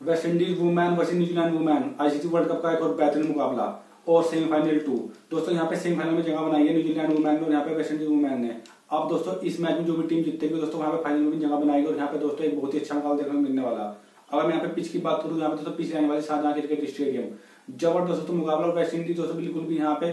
West Indies women versus New Zealand women ICC World Cup का एक और बेहतरीन मुकाबला और सेमीफाइनल टू। दोस्तों, यहाँ पे सेमीफाइनल में जगह बनाई है न्यूजीलैंड वुमेन ने और यहाँ पे वेस्ट इंडीज वुमेन ने। अब दोस्तों, इस मैच में जो भी टीम जीतेगी, दोस्तों, वहाँ पे फाइनल में भी जगह बनाएगी और यहाँ पे दोस्तों एक बहुत ही अच्छा मुकाबला देखने को मिलने वाला। अगर मैं यहाँ पे पिच की बात करूँ, यहाँ पे दोस्तों पिच रहने वाली शाहजहां क्रिकेट स्टेडियम ज़बरदस्त दोस्तों मुकाबला और वेस्ट इंडीज दोस्तों बिल्कुल भी यहाँ पे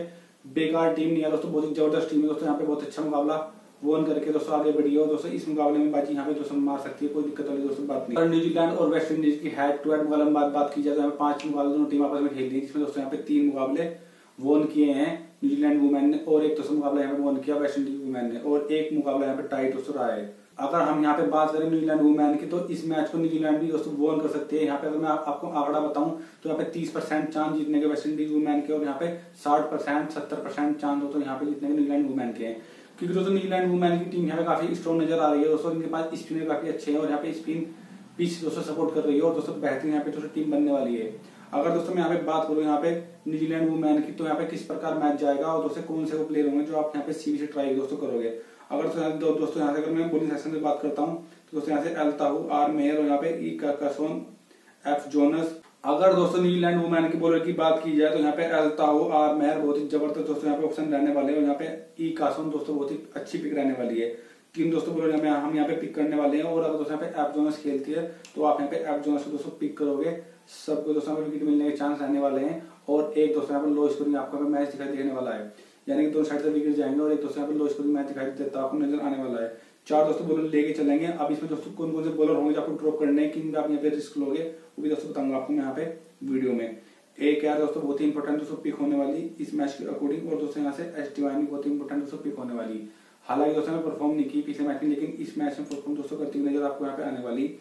बेकार टीम नहीं है। दोस्तों, बहुत ही ज़बरदस्त टीम है। दोस्तों, यहाँ पे बहुत अच्छा मुकाबला वो करके दोस्तों आगे बढ़ी हो दोस्तों इस मुकाबले में बाजी यहाँ पे दोस्तों मार सकती है कोई दिक्कत वाली दोस्तों बात नहीं और न्यूजीलैंड और वेस्ट इंडीज की हेड टू हेड मुकाबले में बात की जाए तो यहाँ पे पाँच मुकाबले दोनों टीम आपस में खेल रही जिसमें दोस्तों यहाँ पे तीन मुकाबले वोन किए हैं न्यूजीलैंड वुमेन ने और एक दोस्तों मुकाबला यहाँ पे वोन किया वेस्ट इंडीज वुमेन ने और एक मुकाबला यहाँ पे टाइट दोस्तों रहा है अगर हम यहाँ पे बात करें न्यूजीलैंड वुमेन की तो इस मैच को न्यूजीलैंड भी दोस्तों वोन कर सकते हैं यहाँ पे अगर मैं आपको आंकड़ा बताऊँ तो यहाँ पे तीस परसेंट चांस जीतने के वेस्ट इंडीज वुमेन के और यहाँ पे साठ परसेंट सत्तर परसेंट चांस दोस्तों यहाँ पे जीतने के न्यूजीलैंड वुमेन के हैं क्योंकि दोस्तों न्यूजीलैंड वुमेन की टीम यहाँ पे काफ़ी स्ट्रॉन्ग नज़र आ रही है। दोस्तों, इनके पास स्पिनर काफ़ी अच्छे हैं और यहाँ पे स्पिन पिच दोस्तों सपोर्ट कर रही है और दोस्तों बेहतरीन यहाँ पे दोस्तों टीम बनने वाली है। अगर दोस्तों मैं यहाँ पे बात करूँ यहाँ पे न्यूजीलैंड वुमेन की तो यहाँ पे किस प्रकार मैच जाएगा और दोस्तों कौन से वो प्लेयर होंगे जो आप यहाँ पे सीवी से ट्राई दोस्तों करोगे? अगर दोस्तों यहाँ से अगर मैं बोलिंग सेक्शन में बात करता हूँ तो दोस्तों यहाँ से एल्ताहू आर मेयर और यहाँ पे ई कसोन एफ़ जोनस अगर दोस्तों न्यूजीलैंड वुमेन की बॉलर की बात की जाए तो यहाँ पे एल्ताहू आर, मेहर बहुत ही ज़बरदस्त दोस्तों यहाँ पे ऑप्शन रहने वाले हैं और यहाँ पे ई कासोन दोस्तों बहुत ही अच्छी पिक रहने वाली है। तीन दोस्तों बॉलर यहाँ हम यहाँ पे पिक करने वाले हैं और अगर दोस्तों यहाँ पे एप जोनस खेलती है तो आप यहाँ पे एप जोनस को दोस्तों पिक करोगे। सबको दोस्तों विकेट मिलने के चांस रहने वाले हैं और एक दोस्तों यहाँ पर लो स्कोरिंग आपको मैच दिखाई देने वाला है। यानी कि दोनों साइड से विकेट जाएँगे और एक दोस्तों यहाँ पे लो स्कोरिंग मैच दिखाई देता आपको नज़र आने वाला है। चार दोस्तों बॉलर लेके चलेंगे। अब इसमें दोस्तों कौन कौन से बॉलर होंगे जो आपको ड्रॉप करने हैं, किन आप यहाँ पे रिस्क लोगे, वो भी दोस्तों बताऊँगा आपको यहाँ पे वीडियो में। एक यार दोस्तों बहुत ही इंपॉर्टेंट दोस्तों पिक होने वाली इस मैच के अकॉर्डिंग और दोस्तों यहाँ से एस टी बहुत ही इंपॉर्टेंट दोस्तों पिक होने वाली। हालाँकि दोस्तों ने परफॉर्म नहीं की पिछले मैच में, लेकिन इस मैच में परफॉर्म दोस्तों करती हुई नज़र आपको यहाँ पे आने वाली।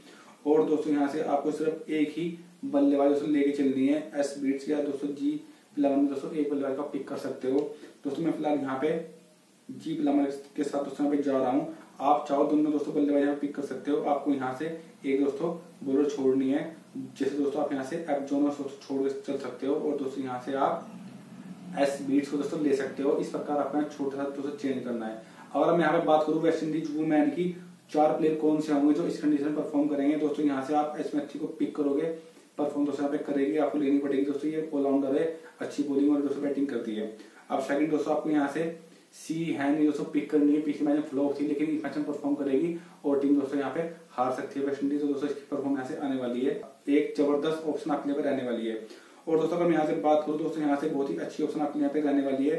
और दोस्तों यहाँ से आपको सिर्फ़ एक ही बल्लेबाज दोस्तों लेके चलनी है एस बीट्स या दोस्तों जी इलेवन में दोस्तों एक बल्लेबाज का पिक कर सकते हो। दोस्तों मैं फ़िलहाल यहाँ पे जी इलेवन के साथ दोस्तों यहाँ पे जा रहा हूँ। आप चाहो दोनों दोस्तों बल्लेबाज यहाँ पिक कर सकते हो। आपको यहाँ से एक दोस्तों बॉलर छोड़नी है। जैसे दोस्तों आप यहाँ से एप जोन छोड़ चल सकते हो और दोस्तों यहाँ से आप एस बीट्स को दोस्तों ले सकते हो। इस प्रकार आपको छोटा सा दोस्तों चेंज करना है। अगर मैं यहाँ पे बात करूँ वेस्ट इंडीज वुमेन की, चार प्लेयर कौन से होंगे जो इस कंडीशन परफॉर्म करेंगे? दोस्तों यहाँ से आप एस को पिक करोगे। परफॉर्म दोस्तों यहाँ पे करेगी, आपको लेनी पड़ेगी। दोस्तों ये ऑलराउंडर है, अच्छी बॉलिंग और दोस्तों बैटिंग करती है। अब सेकंड दोस्तों आपको यहाँ से सी हैंड दोस्तों पिक करनी है। पिछले मैच में फ्लॉप थी लेकिन इस मैच में परफॉर्म करेगी और टीम दोस्तों यहाँ पे हार सकती है। वेस्ट इंडीज तो दोस्तों इसकी परफॉर्म यहाँ से आने वाली है। एक ज़बरदस्त ऑप्शन आपके यहाँ पे रहने वाली है। और दोस्तों, अगर मैं यहाँ से बात करूँ, दोस्तों, यहाँ से बहुत ही अच्छी ऑप्शन आपके यहाँ पे रहने वाली है।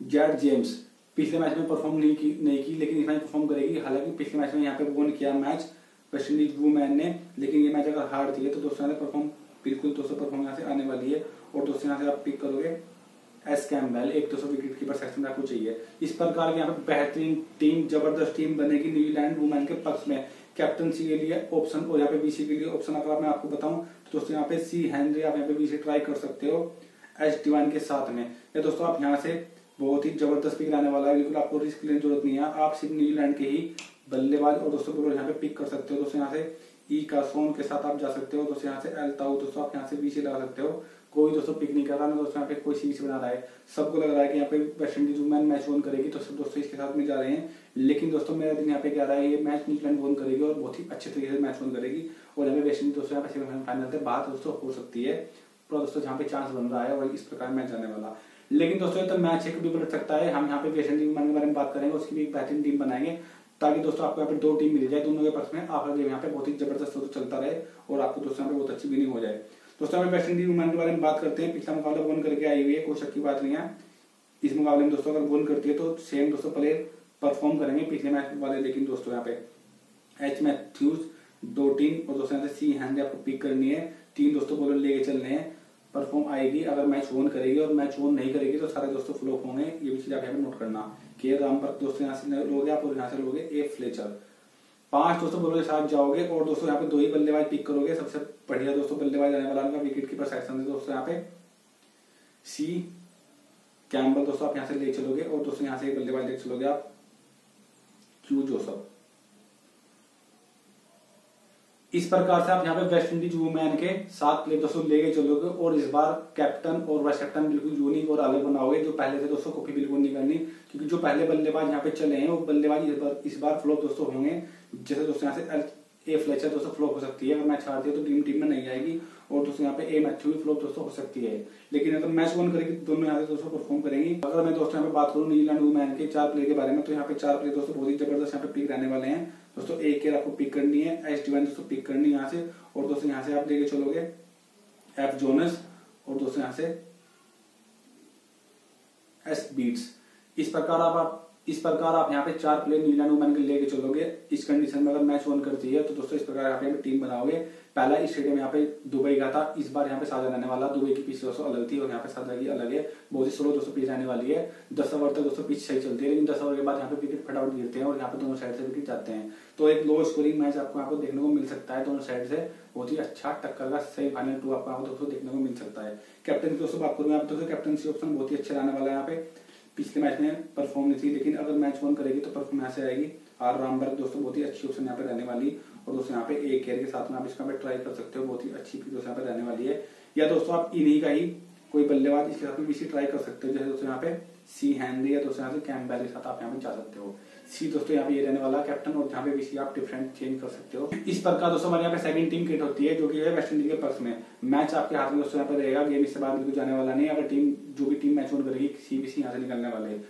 जेड जेम्स पिछले मैच में परफॉर्म नहीं की नहीं की, लेकिन इस मैच परफॉर्म करेगी। हालाँकि पिछले मैच में यहाँ पे वन किया मैच वेस्ट इंडीज वुमेन ने, लेकिन ये मैच अगर हार थी तो दोस्तों यहाँ से परफॉर्म बिल्कुल दोस्तों परफॉर्म यहाँ से आने वाली है। और दोस्तों, यहाँ से आप पिक करोगे एस कैम्बेल एक दोस्तों विकेट कीपर सेक्शन आपको चाहिए। इस प्रकार की यहाँ पे बेहतरीन टीम ज़बरदस्त टीम बनेगी न्यूजीलैंड वुमेन के पक्ष में। कैप्टनसी के लिए ऑप्शन और यहाँ पे बीसी के लिए ऑप्शन अगर मैं आपको बताऊँ तो दोस्तों यहाँ पे सी हेनरी आप यहाँ पे बीसी ट्राई कर सकते हो एस डिवाइन के साथ में। या दोस्तों आप यहाँ से बहुत ही ज़बरदस्त पिक लाने वाला है, बिल्कुल आपको रिस्क लेने की ज़रूरत नहीं है। आप सिर्फ़ न्यूजीलैंड के ही बल्लेबाज और दोस्तों बॉलर यहाँ पे पिक कर सकते हो। दोस्तों, यहाँ से ई का सोन के साथ आप जा सकते हो। दोस्तों, यहाँ से एल ताऊ दोस्तों, आप यहाँ से बीसी लगा सकते हो। कोई दोस्तों पिक नहीं कर रहा। ना दोस्तों, यहाँ पे कोई सीरीज़ बना रहा है। सबको लग रहा है कि यहाँ पे West Indies women match won करेगी तो सब दोस्तों इसके साथ में जा रहे हैं। लेकिन दोस्तों, मेरा दिन यहाँ पे क्या रहा है, ये मैच न्यूजीलैंड वन करेगी और बहुत ही अच्छे तरीके से मैच वन करेगी। और यहाँ पे वेस्ट इंडीज दोस्तों, यहाँ पे सेमीफाइनल से बात दोस्तों हो सकती है। पूरा दोस्तों, जहाँ पे चांस बन रहा है और इस प्रकार मैच जाने वाला। लेकिन दोस्तों तो मैच एक भी पलट सकता है। हम यहाँ पे वेस्ट इंडीज के बारे में बात करेंगे, उसकी भी बेहतरीन टीम बनाएँगे। ताकि दोस्तों आपको यहाँ पे दो टीम मिल जाए, दोनों के पक्ष में आपका गेम यहाँ पे बहुत ही ज़बरदस्त चलता रहे और आपको दोस्तों यहाँ पे बहुत अच्छी विनिंग हो जाए। दोस्तों हमें वेस्ट इंडीज वुमेन के बारे में बात करते हैं। पिछला मुकाबला वन करके आई हुई है, कोई शक की बात नहीं है। इस मुकाबले में दोस्तों अगर वन करती है तो सेम दोस्तों प्लेयर परफॉर्म करेंगे पिछले मैच वाले। लेकिन दोस्तों यहाँ पे एच मैथ्यूज दो टीम और दोस्तों यहाँ से सी हैंड आपको पिक करनी है। तीन दोस्तों बॉलर लेके चलने हैं। परफॉर्म आएगी, अगर मैच वन करेगी और मैच वन नहीं करेगी तो सारे दोस्तों फ्लॉप होंगे। ये भी चीज़ आप यहाँ पे नोट करना। के राम पर दोस्तों यहाँ से लोगे, आप और यहाँ से लोगे ए फ्लेचर पाँच दोस्तों बॉलर के साथ जाओगे और दोस्तों यहाँ पे दो ही बल्लेबाज पिक करोगे। सबसे बढ़िया दोस्तों बल्लेबाज आने वाला विकेट कीपर सेक्शन दोस्तों यहाँ पे। सी कैम्बल दोस्तों, आप यहाँ से ले चलोगे और दोस्तों यहाँ से बल्लेबाज ले चलोगे आप। क्यू जोसफ इस प्रकार से आप यहाँ पे वेस्ट इंडीज वुमेन के सात प्लेयर दोस्तों लेके चलोगे और इस बार कैप्टन और वाइस कैप्टन बिल्कुल यूनिक और अलग बनाओगे, जो पहले से दोस्तों कॉपी बिल्कुल नहीं करनी, क्योंकि जो पहले बल्लेबाज यहाँ पे चले हैं, वो बल्लेबाज इस बार इस बार फ्लॉप दोस्तों होंगे। जैसे दोस्तों यहाँ से ए फ्लेचर दोस्तों फ्लॉप हो सकती है। अगर मैच हारती है तो टीम टीम में नहीं आएगी और दोस्तों यहाँ पे ए मैथ्यू भी फ्लॉप दोस्तों हो सकती है। लेकिन अगर मैच वन करेगी तो दोनों यहाँ से दोस्तों परफॉर्म करेंगी। अगर मैं दोस्तों यहाँ पे बात करूँ न्यूजीलैंड वुमेन के चार प्लेयर के बारे में तो यहाँ पे चार प्लेयर दोस्तों बहुत ही ज़बरदस्त यहाँ पे पिक रहने वाले हैं। दोस्तों ए केयर आपको पिक करनी है एस डी दोस्तों पिक करनी है यहाँ से। और दोस्तों यहाँ से आप लेके चलोगे एफ़ जोनस और दोस्तों यहाँ से एस बीट्स इस प्रकार आप इस प्रकार आप यहाँ पे चार प्लेयर न्यूजीलैंड वुमेन के लेके चलोगे। इस कंडीशन में अगर मैच वन करती है तो दोस्तों इस प्रकार यहाँ पे टीम बनाओगे। पहला इस स्टेडियम यहाँ पे दुबई का था। इस बार यहाँ पे साझा रहने वाला। दुबई की पिच दोस्तों अलग थी और यहाँ पे साझा की अलग है। बहुत ही स्लो दोस्तों पिच रहने वाली है। दस ओवर तक दोस्तों पिच सही चलती है, लेकिन दस ओवर के बाद यहाँ पे विकेट फटाफट गिरते हैं और यहाँ पे दोनों साइड से विकेट जाते हैं। तो एक लो स्कोरिंग मैच आपको यहाँ देखने को मिल सकता है दोनों साइड से। बहुत ही अच्छा टक्कर का सही फाइनल टू आपको दोस्तों देखने को मिल सकता है। कैप्टन की दोस्तों बात करूँ आप दोस्तों कैप्टनसी ऑप्शन बहुत ही अच्छा रहने वाला है यहाँ पे। पिछले मैच में परफॉर्म नहीं थी, लेकिन अगर मैच वन करेगी तो परफॉर्म यहाँ से आएगी। आर रामबर्ग दोस्तों, बहुत ही अच्छी ऑप्शन यहाँ पे रहने वाली। और दोस्तों, यहाँ पे एक केयर के साथ में आप इसका ट्राई कर सकते हो। बहुत ही अच्छी दोस्तों यहाँ पे रहने वाली है। या दोस्तों, आप इन्हीं का ही कोई बल्लेबाज इसके साथ में भी ट्राई कर सकते हो। जैसे दोस्तों, यहाँ पे सी हैंडी या दोस्तों यहाँ से कैम्पबेल के साथ आप यहाँ पे जा सकते हो। सी दोस्तों, यहाँ पे ये रहने वाला कैप्टन और जहाँ पे भी सी आप डिफरेंट चेंज कर सकते हो। इस प्रकार दोस्तों, हमारे यहाँ पे सेकंड टीम किट होती है, जो कि है वेस्ट इंडीज के पक्ष में। मैच आपके हाथ में दोस्तों यहाँ पे रहेगा गेम इससे बाद बिल्कुल जाने वाला नहीं अगर टीम जो भी टीम मैच ऑन करेगी किसी भी सी यहाँ से निकलने वाले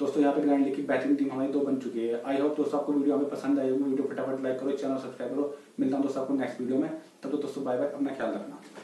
दोस्तों, यहाँ पे ग्रैंड लीग की टीम हमारी दो बन चुकी है। आई होप दोस्तों आपको वीडियो हमें पसंद आई होगी। वीडियो फटाफट लाइक करो चैनल सब्सक्राइब करो। मिलता हूँ दोस्तों आपको नेक्स्ट वीडियो में। तब तो दोस्तों बाय बाय अपना ख्याल रखना।